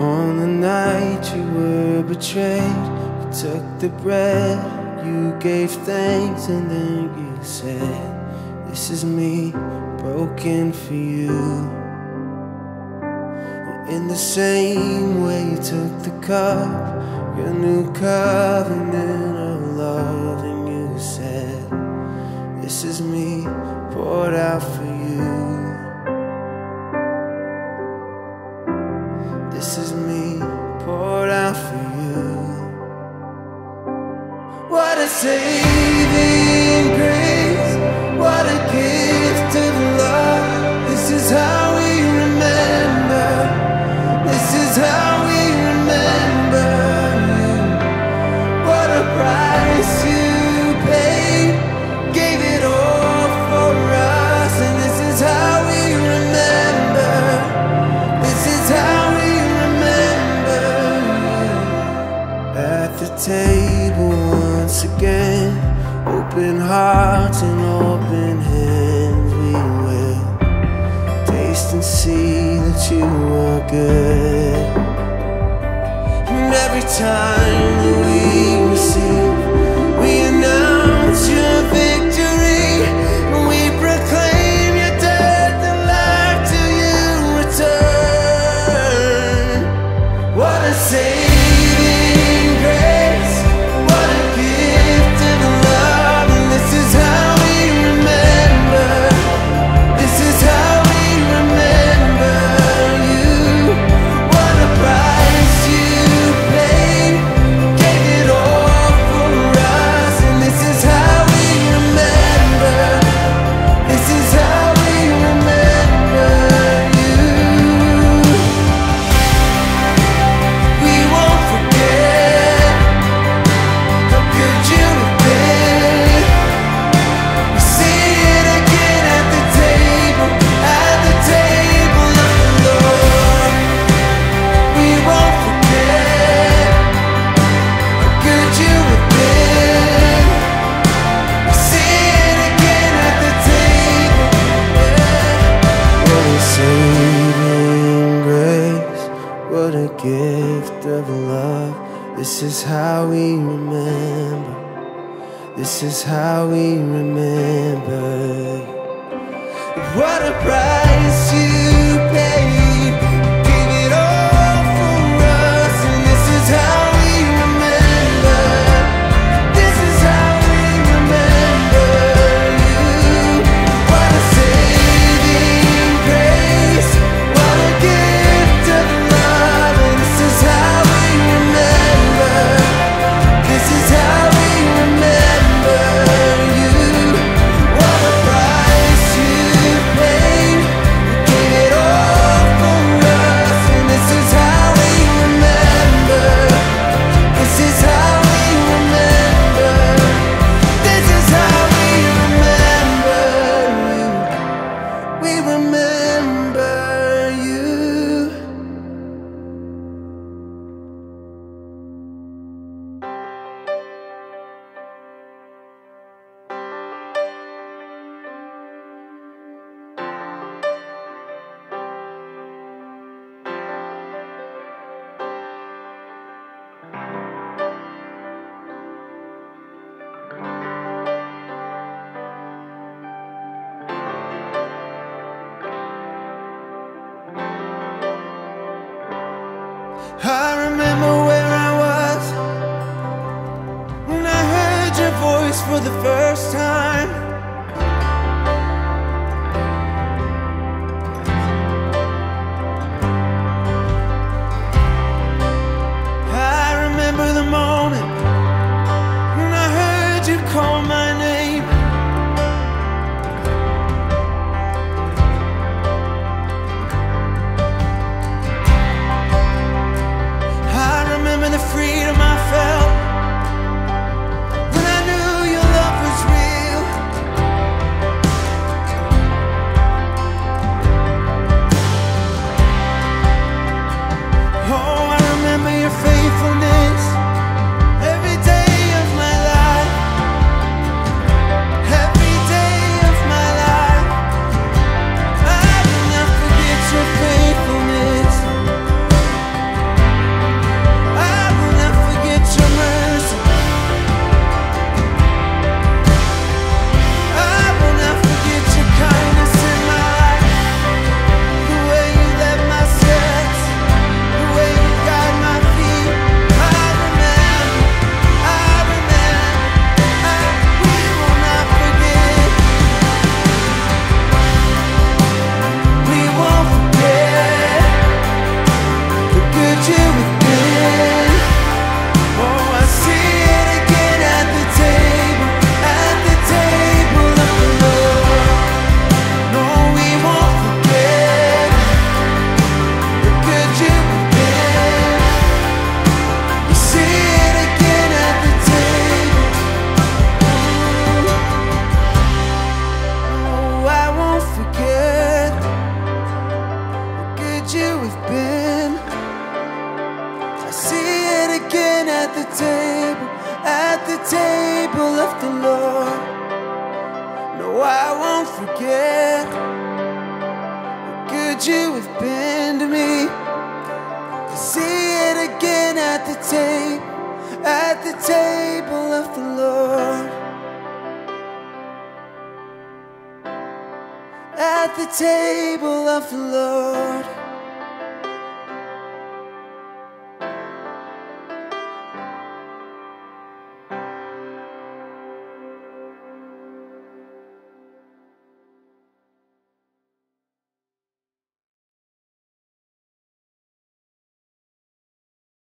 On the night you were betrayed, you took the bread, you gave thanks, and then you said, This is me, broken for you. In the same way you took the cup, your new covenant of love, and you said, This is me poured out for you. say friend. Open hearts and open hands, we will taste and see that you are good. And every time gift of love. This is how we remember. This is how we remember. What a prize. I I won't forget how good you have been to me. To see it again at the table, at the table of the Lord. At the table of the Lord.